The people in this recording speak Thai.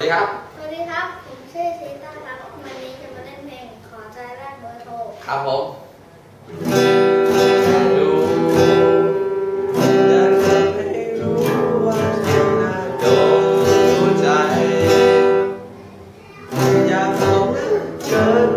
สวัสดีครับ สวัสดีครับ ผมชื่อซีต้าครับ วันนี้จะมาเล่นเพลงขอใจแรกเบอร์โทร ครับผมอยากบอกนะเจอ